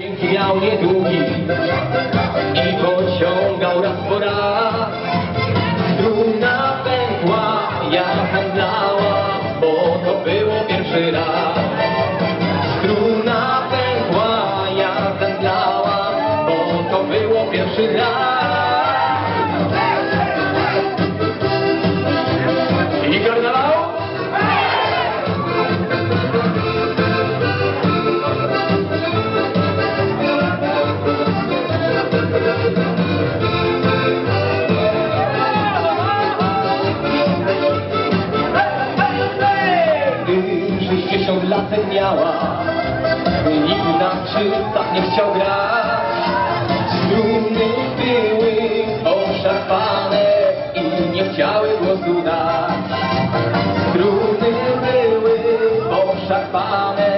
Dzięki miał niedługi i pociągał raz po raz. Struna pękła, ja handlała, bo to było pierwszy raz. Struna pękła, ja handlała, bo to było pierwszy raz. Miała. Nikt na skrzypcach nie chciał grać. Struny były oszarpane I nie chciały głosu dać. Struny były oszarpane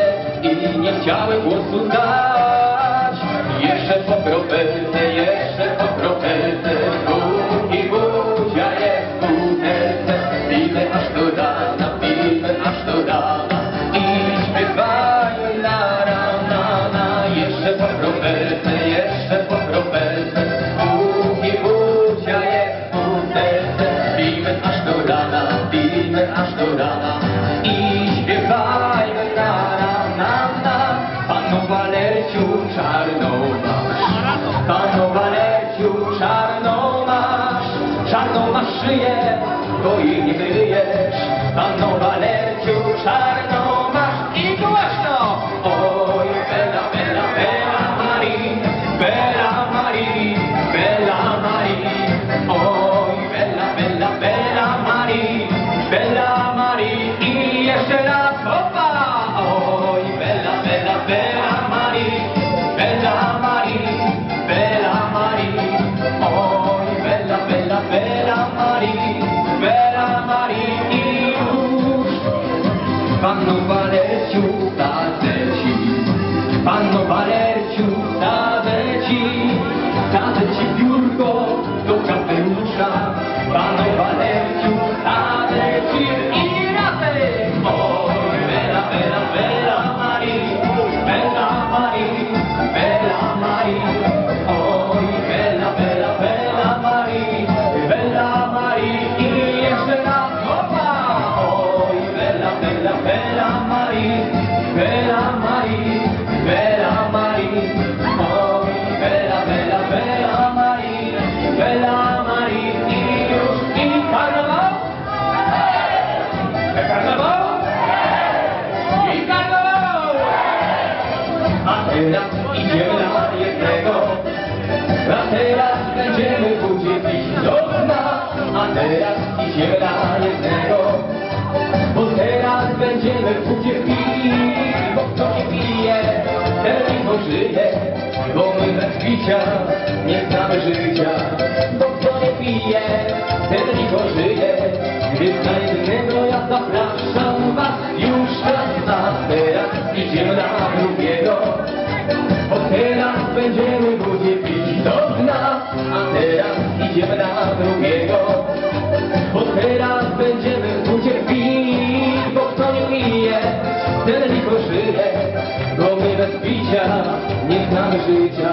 I nie chciały głosu dać. Jeszcze po kropelce, jeszcze po kropelce aż do rana I śpiewajmy na rana, na Panu Walerciu czarną masz Panu Walerciu czarną masz Czarną masz szyję, bo jej nie myjesz Panu Walerciu czarną masz I głośno! Panno Walerciu Bela Marii Bela Marii, Bela Marii. Oj, Bela, Bela, Bela Marii Bela Marii. I już i karnawał Karnawał I karnawał A teraz idziemy na jednego A teraz będziemy budzić do dna A teraz idziemy na jednego będziemy budzić pić Bo kto nie pije, ten nie żyje. Bo my bez picia nie znamy życia. Bo kto nie pije, ten nie żyje. Więc na jednego ja zapraszam was już raz A teraz idziemy na drugiego. Bo teraz będziemy ten licho żyje. Bo my bez picia nie znamy życia,